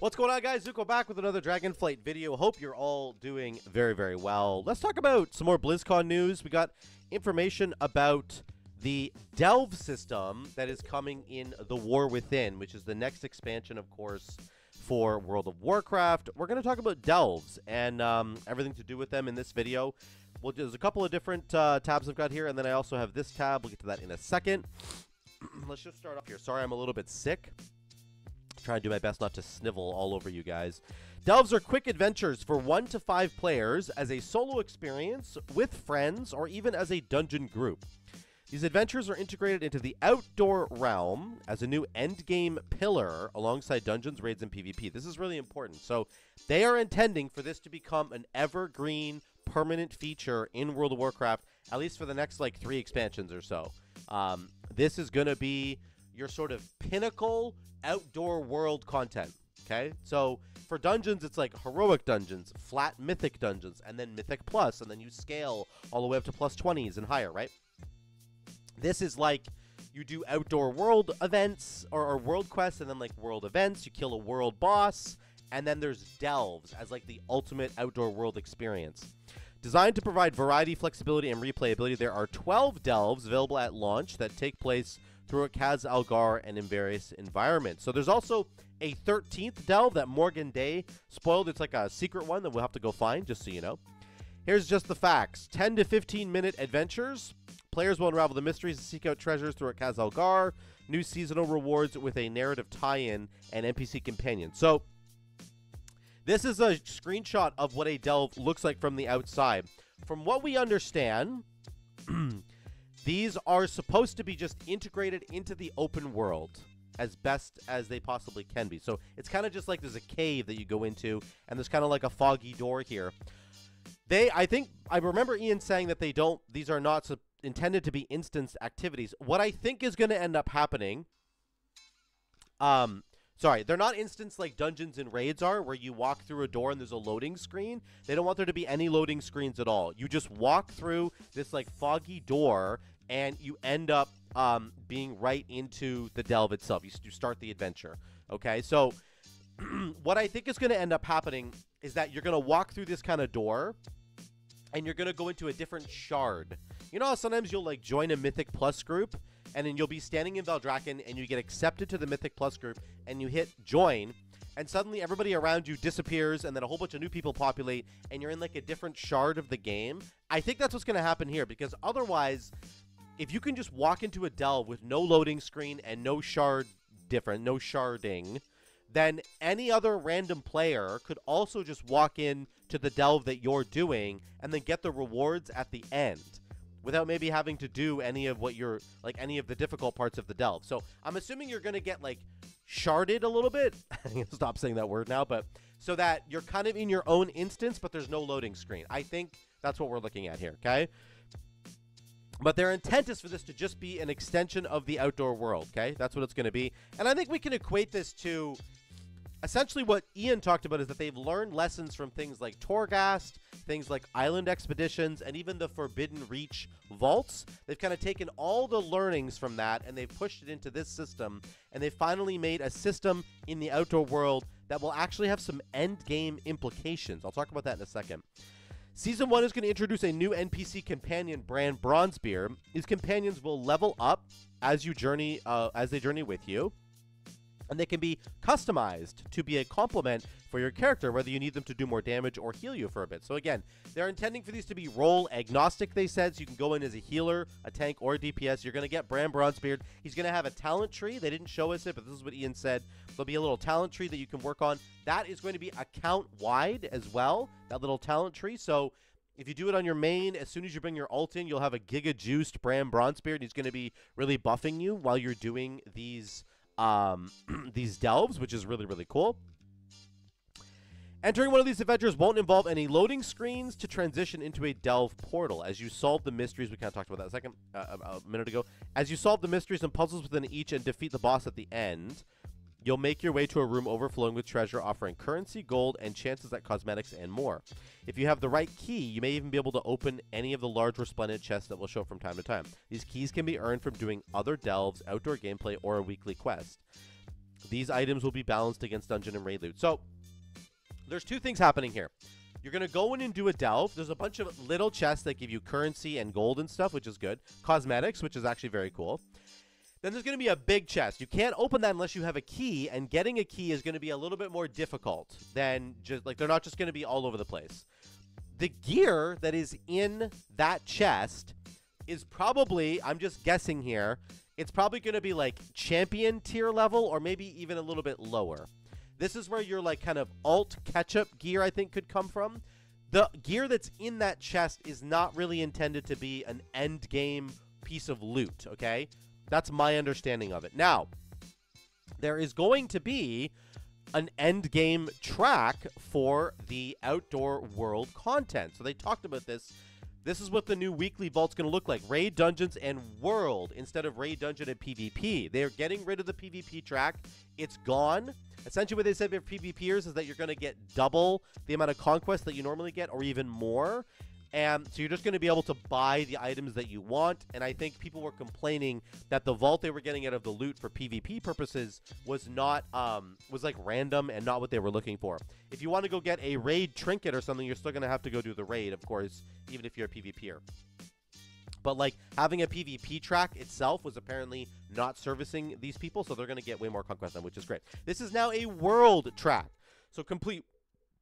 What's going on, guys? Zuco back with another Dragonflight video. Hope you're all doing very, very well. Let's talk about some more BlizzCon news. We got information about the Delve system that is coming in The War Within, which is the next expansion, of course, for World of Warcraft. We're going to talk about Delves and um, everything to do with them in this video. Well, there's a couple of different uh, tabs I've got here, and then I also have this tab. We'll get to that in a second. Let's just start off here. Sorry, I'm a little bit sick. Try to do my best not to snivel all over you guys. Delves are quick adventures for one to five players as a solo experience, with friends, or even as a dungeon group. These adventures are integrated into the outdoor realm as a new endgame pillar alongside dungeons, raids, and PvP. This is really important. So, they are intending for this to become an evergreen, permanent feature in World of Warcraft, at least for the next like three expansions or so. Um, this is going to be your sort of pinnacle outdoor world content. Okay, so for dungeons, it's like heroic dungeons, flat mythic dungeons, and then mythic plus, and then you scale all the way up to plus 20s and higher, right? This is like you do outdoor world events or, or world quests, and then like world events, you kill a world boss, and then there's delves as like the ultimate outdoor world experience. Designed to provide variety, flexibility, and replayability, there are 12 delves available at launch that take place throughout Khaz Algar and in various environments. So there's also a 13th delve that Morgan Day spoiled. It's like a secret one that we'll have to go find, just so you know. Here's just the facts 10 to 15 minute adventures. Players will unravel the mysteries and seek out treasures throughout Khaz Algar. New seasonal rewards with a narrative tie in and NPC companion. So, this is a screenshot of what a delve looks like from the outside. From what we understand, These are supposed to be just integrated into the open world as best as they possibly can be. So it's kind of just like there's a cave that you go into, and there's kind of like a foggy door here. They, I think, I remember Ian saying that they don't, these are not intended to be instance activities. What I think is going to end up happening, um, Sorry, they're not instance like dungeons and raids are, where you walk through a door and there's a loading screen. They don't want there to be any loading screens at all. You just walk through this like foggy door, and you end up um, being right into the delve itself. You, you start the adventure. Okay, so what I think is going to end up happening is that you're going to walk through this kind of door, and you're going to go into a different shard. You know sometimes you'll like join a Mythic Plus group, and then you'll be standing in Valdrakken and you get accepted to the Mythic Plus group and you hit join and suddenly everybody around you disappears and then a whole bunch of new people populate and you're in like a different shard of the game. I think that's what's going to happen here because otherwise if you can just walk into a delve with no loading screen and no shard different, no sharding, then any other random player could also just walk in to the delve that you're doing and then get the rewards at the end without maybe having to do any of what you're like any of the difficult parts of the delve. So I'm assuming you're gonna get like sharded a little bit. Stop saying that word now, but so that you're kind of in your own instance, but there's no loading screen. I think that's what we're looking at here. Okay. But their intent is for this to just be an extension of the outdoor world, okay? That's what it's going to be. And I think we can equate this to essentially what Ian talked about is that they've learned lessons from things like Torghast, things like Island Expeditions, and even the Forbidden Reach vaults. They've kind of taken all the learnings from that and they've pushed it into this system, and they finally made a system in the outdoor world that will actually have some end game implications. I'll talk about that in a second. Season 1 is going to introduce a new NPC companion Brann Bronzebeard. His companions will level up as you journey uh, as they journey with you and they can be customized to be a complement for your character, whether you need them to do more damage or heal you for a bit. So again, they're intending for these to be role agnostic, they said, so you can go in as a healer, a tank, or a DPS. You're going to get Brann Bronzebeard. He's going to have a talent tree. They didn't show us it, but this is what Ian said. There'll be a little talent tree that you can work on. That is going to be account-wide as well, that little talent tree. So if you do it on your main, as soon as you bring your alt in, you'll have a giga juiced Brann Bronzebeard. He's going to be really buffing you while you're doing these um, these delves, which is really, really cool. Entering one of these adventures won't involve any loading screens to transition into a delve portal. As you solve the mysteries, we kind of talked about that a second, uh, a minute ago. As you solve the mysteries and puzzles within each and defeat the boss at the end, You'll make your way to a room overflowing with treasure, offering currency, gold, and chances at cosmetics and more. If you have the right key, you may even be able to open any of the large resplendent chests that will show from time to time. These keys can be earned from doing other delves, outdoor gameplay, or a weekly quest. these items will be balanced against dungeon and raid loot. So there's two things happening here. You're going to go in and do a delve. There's a bunch of little chests that give you currency and gold and stuff, which is good. Cosmetics, which is actually very cool. Then there's going to be a big chest. You can't open that unless you have a key, and getting a key is going to be a little bit more difficult than just like they're not just going to be all over the place. The gear that is in that chest is probably, I'm just guessing here, it's probably going to be like champion tier level or maybe even a little bit lower. This is where your like kind of alt catch-up gear I think could come from. The gear that's in that chest is not really intended to be an end game piece of loot, okay? That's my understanding of it. Now, there is going to be an end game track for the outdoor world content. So they talked about this. This is what the new weekly vault's going to look like. Raid Dungeons and World instead of Raid Dungeon and PvP. They're getting rid of the PvP track. It's gone. Essentially, what they said for PvPers is that you're going to get double the amount of conquest that you normally get, or even more. And so you're just going to be able to buy the items that you want. And I think people were complaining that the vault they were getting out of the loot for PvP purposes was not um, was like random and not what they were looking for. If you want to go get a raid trinket or something, you're still going to have to go do the raid, of course, even if you're a PvPer. But like having a PvP track itself was apparently not servicing these people, so they're going to get way more conquest on, which is great. This is now a world track. So complete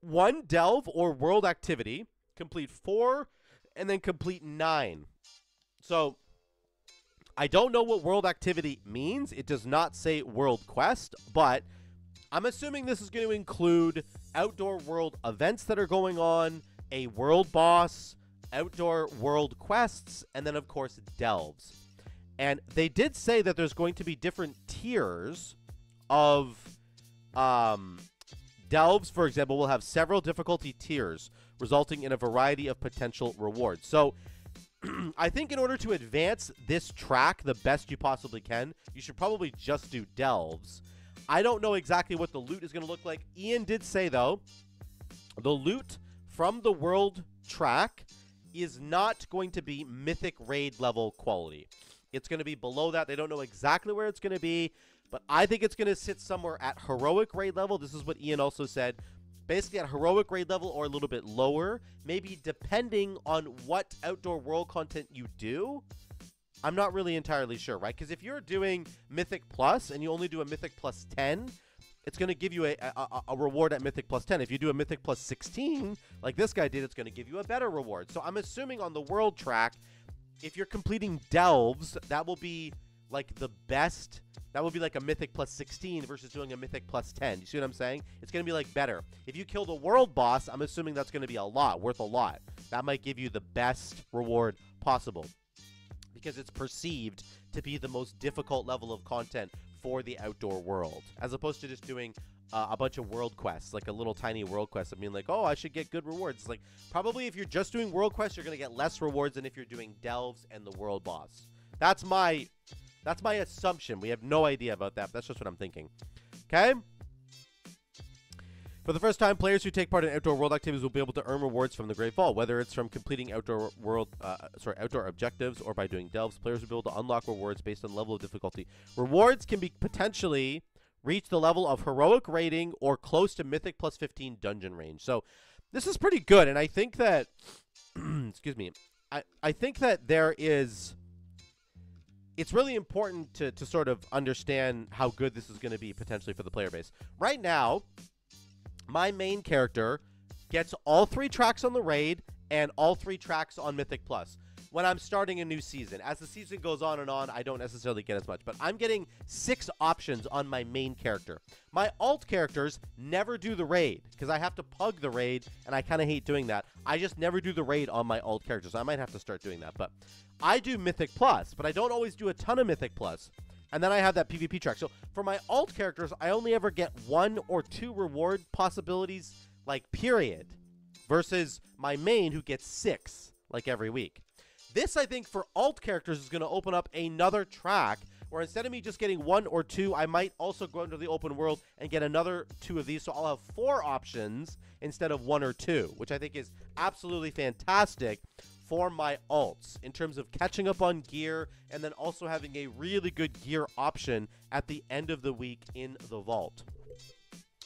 one delve or world activity, complete four, and then complete nine. So I don't know what world activity means. It does not say world quest, but I'm assuming this is going to include outdoor world events that are going on, a world boss, outdoor world quests, and then, of course, delves. And they did say that there's going to be different tiers of um, delves, for example, we'll have several difficulty tiers, resulting in a variety of potential rewards. So, I think in order to advance this track the best you possibly can, you should probably just do delves. I don't know exactly what the loot is going to look like. Ian did say, though, the loot from the world track is not going to be mythic raid level quality. It's going to be below that. They don't know exactly where it's going to be, but I think it's going to sit somewhere at heroic raid level. This is what Ian also said. Basically at heroic raid level or a little bit lower, maybe depending on what outdoor world content you do. I'm not really entirely sure, right? Because if you're doing Mythic Plus and you only do a Mythic Plus 10, it's going to give you a, a, a, reward at Mythic plus 10. If you do a Mythic plus 16, like this guy did, it's going to give you a better reward. So I'm assuming on the world track, if you're completing delves, that will be like the best. That would be like a Mythic plus 16 versus doing a Mythic plus 10. You see what I'm saying? It's going to be like better. If you kill the world boss, I'm assuming that's going to be a lot, worth a lot. That might give you the best reward possible because it's perceived to be the most difficult level of content for the outdoor world, as opposed to just doing uh, a bunch of world quests, like a little tiny world quest. I mean, like, oh, I should get good rewards. It's like probably if you're just doing world quests, you're gonna get less rewards than if you're doing delves and the world boss. That's my that's my assumption. We have no idea about that. That's just what I'm thinking. Okay. For the first time, players who take part in outdoor world activities will be able to earn rewards from the Great Vault, whether it's from completing outdoor world, uh, sorry, outdoor objectives or by doing delves. Players will be able to unlock rewards based on level of difficulty. Rewards can be potentially reach the level of heroic raiding or close to mythic plus 15 dungeon range. So this is pretty good, and I think that, excuse me, I I think that there is. It's really important to, to sort of understand how good this is going to be potentially for the player base. Right now, my main character gets all three tracks on the raid and all three tracks on Mythic Plus when I'm starting a new season. As the season goes on and on, I don't necessarily get as much, but I'm getting six options on my main character. My alt characters never do the raid because I have to pug the raid, and I kind of hate doing that. I just never do the raid on my alt characters. I might have to start doing that, but I do Mythic Plus, but I don't always do a ton of Mythic Plus. And then I have that PvP track. So for my alt characters, I only ever get one or two reward possibilities, like period, versus my main who gets six, like every week. This, I think, for alt characters is going to open up another track where instead of me just getting one or two, I might also go into the open world and get another two of these. So I'll have four options instead of one or two, which I think is absolutely fantastic for my alts in terms of catching up on gear and then also having a really good gear option at the end of the week in the vault.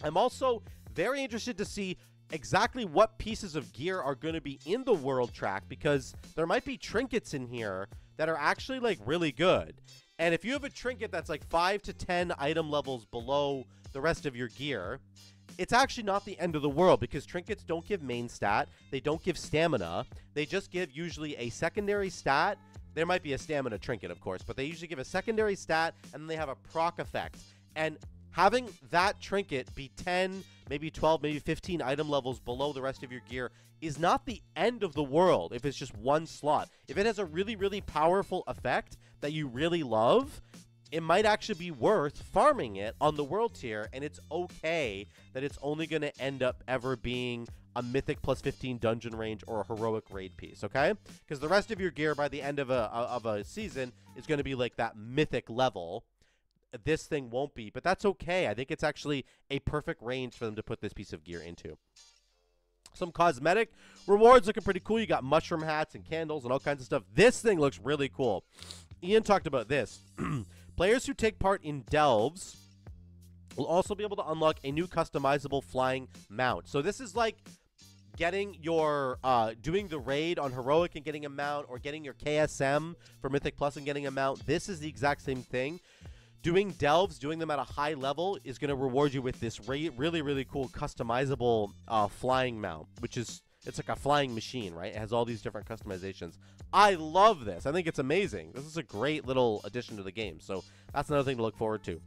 I'm also very interested to see exactly what pieces of gear are going to be in the world track because there might be trinkets in here that are actually like really good. And if you have a trinket that's like 5 to 10 item levels below the rest of your gear, it's actually not the end of the world because trinkets don't give main stat, they don't give stamina, they just give usually a secondary stat. There might be a stamina trinket, of course, but they usually give a secondary stat and then they have a proc effect. And having that trinket be 10, maybe 12, maybe 15 item levels below the rest of your gear is not the end of the world if it's just one slot. If it has a really, really powerful effect that you really love, it might actually be worth farming it on the world tier, and it's okay that it's only going to end up ever being a mythic plus 15 dungeon range or a heroic raid piece, okay? Because the rest of your gear by the end of a of a season is going to be like that mythic level. This thing won't be, but that's okay. I think it's actually a perfect range for them to put this piece of gear into. Some cosmetic rewards looking pretty cool. You got mushroom hats and candles and all kinds of stuff. This thing looks really cool. Ian talked about this. Players who take part in delves will also be able to unlock a new customizable flying mount. So this is like getting your uh, doing the raid on heroic and getting a mount, or getting your KSM for Mythic Plus and getting a mount. This is the exact same thing. Doing delves, doing them at a high level, is going to reward you with this really, really cool customizable uh, flying mount, which is it's like a flying machine, right? It has all these different customizations. I love this. I think it's amazing. This is a great little addition to the game. So that's another thing to look forward to.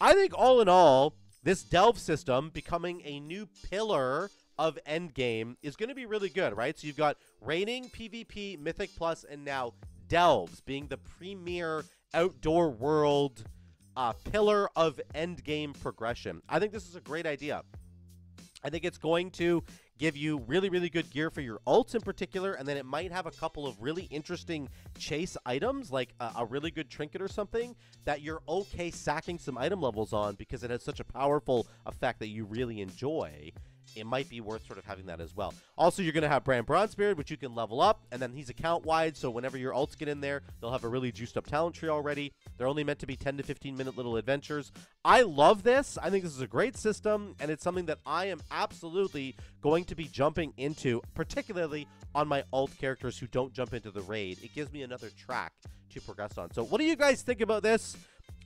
I think all in all, this delve system becoming a new pillar of Endgame is going to be really good, right? So you've got Raiding, PvP, Mythic Plus, and now Delves being the premier outdoor world uh, pillar of Endgame progression. I think this is a great idea. I think it's going to give you really, really good gear for your alts in particular, and then it might have a couple of really interesting chase items, like a, a, really good trinket or something, that you're okay sacking some item levels on because it has such a powerful effect that you really enjoy it might be worth sort of having that as well. Also, you're going to have Brann Bronzebeard, which you can level up, and then he's account wide, so whenever your alts get in there, they'll have a really juiced up talent tree already. They're only meant to be 10 to 15 minute little adventures. I love this. I think this is a great system, and it's something that I am absolutely going to be jumping into, particularly on my alt characters who don't jump into the raid. It gives me another track to progress on. So, what do you guys think about this?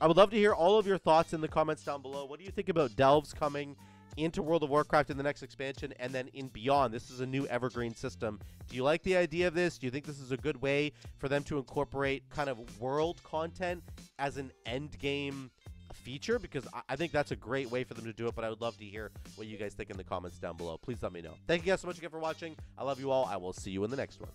I would love to hear all of your thoughts in the comments down below. What do you think about Delves coming? Into World of Warcraft in the next expansion and then in Beyond. This is a new evergreen system. Do you like the idea of this? Do you think this is a good way for them to incorporate kind of world content as an end game feature? Because I think that's a great way for them to do it, but I would love to hear what you guys think in the comments down below. Please let me know. Thank you guys so much again for watching. I love you all. I will see you in the next one.